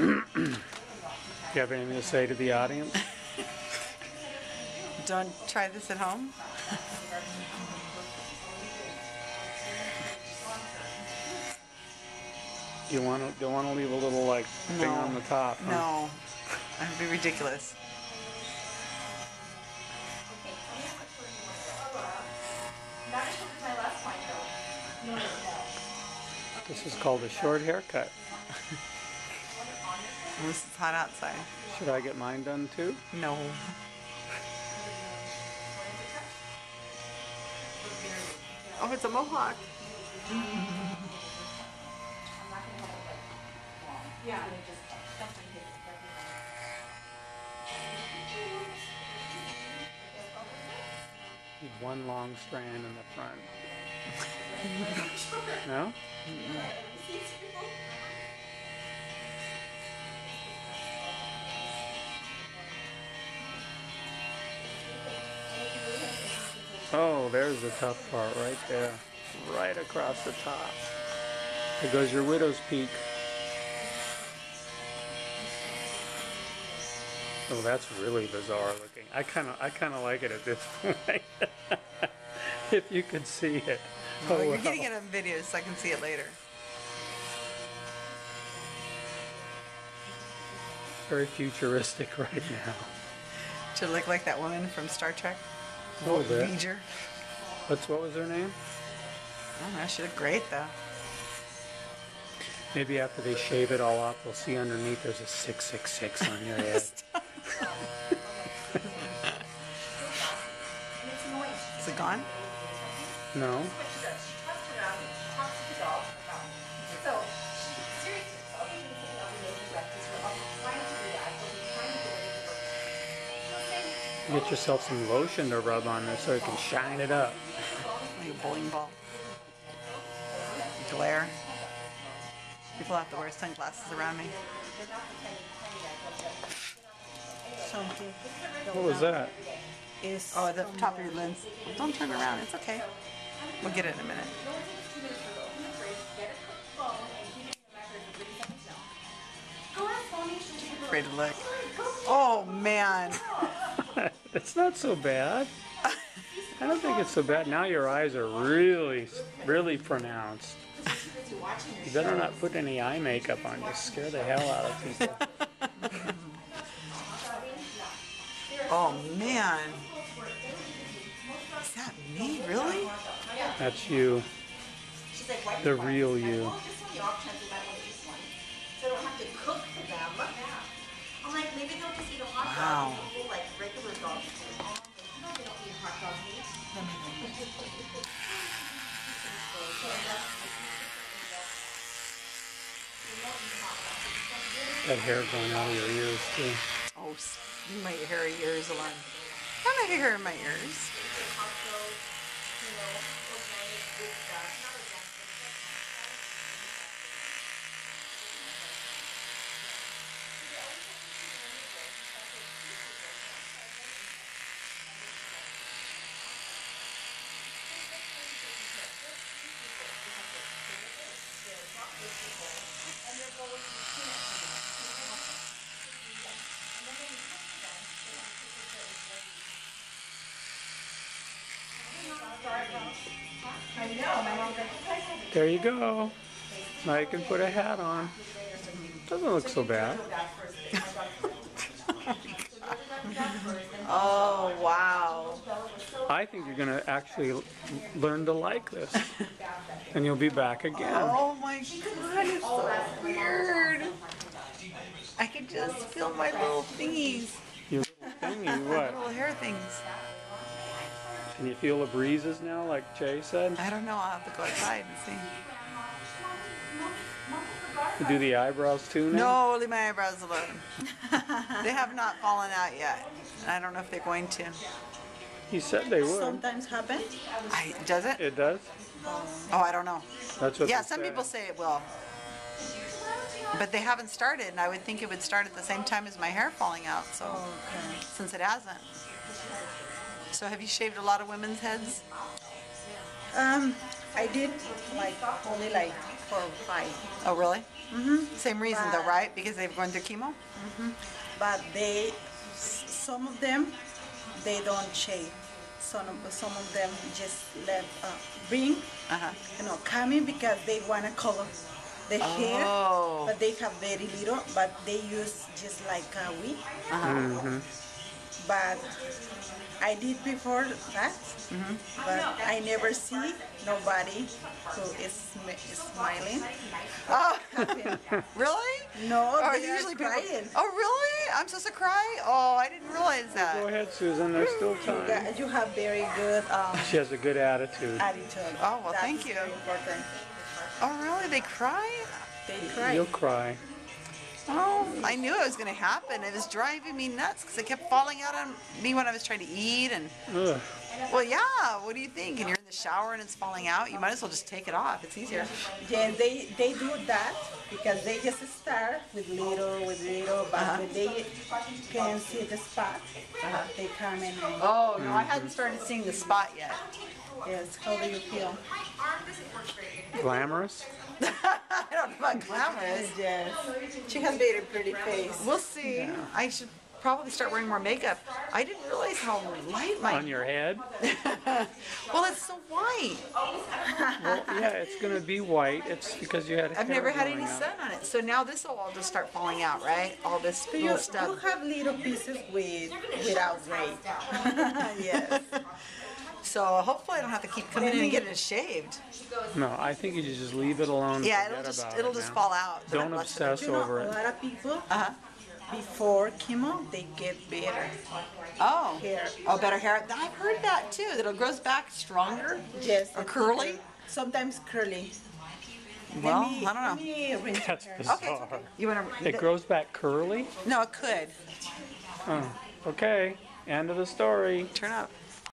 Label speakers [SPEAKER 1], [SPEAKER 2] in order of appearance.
[SPEAKER 1] Do you have anything to say to the audience?
[SPEAKER 2] Don't try this at home.
[SPEAKER 1] You want to, you want to leave a little like thing
[SPEAKER 2] No.
[SPEAKER 1] on the top? huh?
[SPEAKER 2] No, that'd be ridiculous.
[SPEAKER 1] This is called a short haircut.
[SPEAKER 2] This is hot outside.
[SPEAKER 1] Should I get mine done too?
[SPEAKER 2] No. Oh, it's a mohawk.
[SPEAKER 1] Need one long strand in the front. no? Oh, there's the tough part right there. Right across the top. There goes your widow's peak. Oh, that's really bizarre looking. I kind of, I kind of like it at this point. if you could see it.
[SPEAKER 2] Oh,
[SPEAKER 1] Oh,
[SPEAKER 2] you're
[SPEAKER 1] wow.
[SPEAKER 2] getting it on video so I can see it later.
[SPEAKER 1] Very futuristic right now.
[SPEAKER 2] To look like that woman from Star Trek.
[SPEAKER 1] A little bit.
[SPEAKER 2] Major.
[SPEAKER 1] What's what was her name?
[SPEAKER 2] I don't know, she looked great though.
[SPEAKER 1] Maybe after they shave it all off, we'll see underneath there's a six six six on your head.
[SPEAKER 2] Is it gone?
[SPEAKER 1] No. Get yourself some lotion to rub on this so you can shine it up.
[SPEAKER 2] Like a bowling ball. Glare. People have to wear sunglasses around me.
[SPEAKER 3] Something
[SPEAKER 1] What was that?
[SPEAKER 3] is
[SPEAKER 2] Oh, the top of your lens. Don't turn around. It's okay. We'll get it in a minute. Afraid to look. Oh man.
[SPEAKER 1] It's not so bad. I don't think it's so bad. Now your eyes are really, really pronounced. You better not put any eye makeup on. You scare the hell out of people.
[SPEAKER 2] Oh man. Is that me? Really?
[SPEAKER 1] That's you, the real you.
[SPEAKER 4] I'm like, maybe they'll just eat a hot
[SPEAKER 2] Wow.
[SPEAKER 4] dog. People like regular dog food. They don't eat hot dog meat.
[SPEAKER 1] That hair going out of your ears too.
[SPEAKER 2] Oh, s- my hairy ears alone. I don't have hair in my ears.
[SPEAKER 1] There you go. Now you can put a hat on. Doesn't look so bad.
[SPEAKER 2] Oh wow.
[SPEAKER 1] I think you're gonna actually learn to like this, and you'll be back again.
[SPEAKER 2] Oh my god, it's so weird. I can just feel my little thingies,
[SPEAKER 1] Your little thingy, what?
[SPEAKER 2] little hair things.
[SPEAKER 1] Can you feel the breezes now, like Jay said?
[SPEAKER 2] I don't know. I'll have to go outside and see.
[SPEAKER 1] Do the eyebrows too now?
[SPEAKER 2] No, leave my eyebrows alone. they have not fallen out yet. I don't know if they're going to.
[SPEAKER 1] He said they would.
[SPEAKER 3] sometimes happen.
[SPEAKER 2] I, does it?
[SPEAKER 1] It does?
[SPEAKER 2] Oh, I don't know.
[SPEAKER 1] That's what
[SPEAKER 2] Yeah, some
[SPEAKER 1] said.
[SPEAKER 2] people say it will. But they haven't started, and I would think it would start at the same time as my hair falling out, so,
[SPEAKER 3] Okay.
[SPEAKER 2] since it hasn't. So have you shaved a lot of women's heads?
[SPEAKER 3] Um, I did like only like for five.
[SPEAKER 2] Oh, really? Mm-hmm. Same reason though,
[SPEAKER 3] Right.
[SPEAKER 2] right? Because they've gone through chemo? Mm-hmm.
[SPEAKER 3] But they, some of them, they don't shave. Some of, some of them just let uh, bring,
[SPEAKER 2] Uh-huh.
[SPEAKER 3] you know, coming because they want to color the hair.
[SPEAKER 2] Oh.
[SPEAKER 3] But they have very little, but they use just like a wig.
[SPEAKER 2] Uh-huh.
[SPEAKER 3] But I did before that,
[SPEAKER 2] Mm-hmm.
[SPEAKER 3] but I never see nobody who is, smiling.
[SPEAKER 2] Oh, really?
[SPEAKER 3] No,
[SPEAKER 2] Or
[SPEAKER 3] they are
[SPEAKER 2] usually people-
[SPEAKER 3] crying.
[SPEAKER 2] Oh, really? I'm supposed to cry? Oh, I didn't realize that.
[SPEAKER 1] Go ahead, Susan. There's still time.
[SPEAKER 3] Yeah, you have very good um,
[SPEAKER 1] She has a good attitude.
[SPEAKER 3] attitude.
[SPEAKER 2] Oh, well,
[SPEAKER 3] That
[SPEAKER 2] thank you.
[SPEAKER 3] important.
[SPEAKER 2] Oh, really? They cry?
[SPEAKER 3] They cry.
[SPEAKER 1] You'll cry.
[SPEAKER 2] Oh, I knew it was going to happen. It was driving me nuts because it kept falling out on me when I was trying to eat. And
[SPEAKER 1] Ugh.
[SPEAKER 2] Well, yeah. What do you think? And you're in the shower and it's falling out. You might as well just take it off. It's easier.
[SPEAKER 3] Yeah, they they do that because they just start with little, with little, but
[SPEAKER 2] Uh-huh.
[SPEAKER 3] when they can see the spot, they come in and
[SPEAKER 2] Oh no, I hadn't started seeing the spot yet.
[SPEAKER 3] yes, how do you feel?
[SPEAKER 1] Glamorous?
[SPEAKER 2] I don't know about glamorous.
[SPEAKER 3] Yes. She has very pretty face.
[SPEAKER 2] We'll see. I should probably start wearing more makeup. I didn't realize how light my.
[SPEAKER 1] On your head?
[SPEAKER 2] Well, it's so white.
[SPEAKER 1] Well, yeah, it's going to be white. It's because you had
[SPEAKER 2] I've
[SPEAKER 1] hair
[SPEAKER 2] never had any
[SPEAKER 1] up.
[SPEAKER 2] sun on it. So now this will all just start falling out, right? All this
[SPEAKER 3] Do you,
[SPEAKER 2] little
[SPEAKER 3] you
[SPEAKER 2] stuff.
[SPEAKER 3] have little pieces with without gray. yes.
[SPEAKER 2] So hopefully I don't have to keep coming in and getting it shaved.
[SPEAKER 1] No, I think you just leave it alone.
[SPEAKER 2] Yeah, it'll just it'll
[SPEAKER 1] it
[SPEAKER 2] just
[SPEAKER 1] now.
[SPEAKER 2] fall out.
[SPEAKER 1] Don't
[SPEAKER 2] rest of it.
[SPEAKER 1] obsess
[SPEAKER 3] You know,
[SPEAKER 1] over
[SPEAKER 3] a
[SPEAKER 1] it.
[SPEAKER 3] lot of people
[SPEAKER 2] Uh-huh.
[SPEAKER 3] Before chemo they get better
[SPEAKER 2] Oh.
[SPEAKER 3] hair.
[SPEAKER 2] Oh, better hair. I've heard that too. That it grows back stronger.
[SPEAKER 3] Yes.
[SPEAKER 2] Or curly?
[SPEAKER 3] Sometimes curly.
[SPEAKER 2] Well,
[SPEAKER 3] me-
[SPEAKER 2] I don't know.
[SPEAKER 3] Let me rinse
[SPEAKER 1] That's
[SPEAKER 3] her.
[SPEAKER 1] bizarre.
[SPEAKER 2] Okay. okay. You want to?
[SPEAKER 1] It grows back curly?
[SPEAKER 2] No, it could.
[SPEAKER 1] Oh, okay, end of the story.
[SPEAKER 2] Turn up.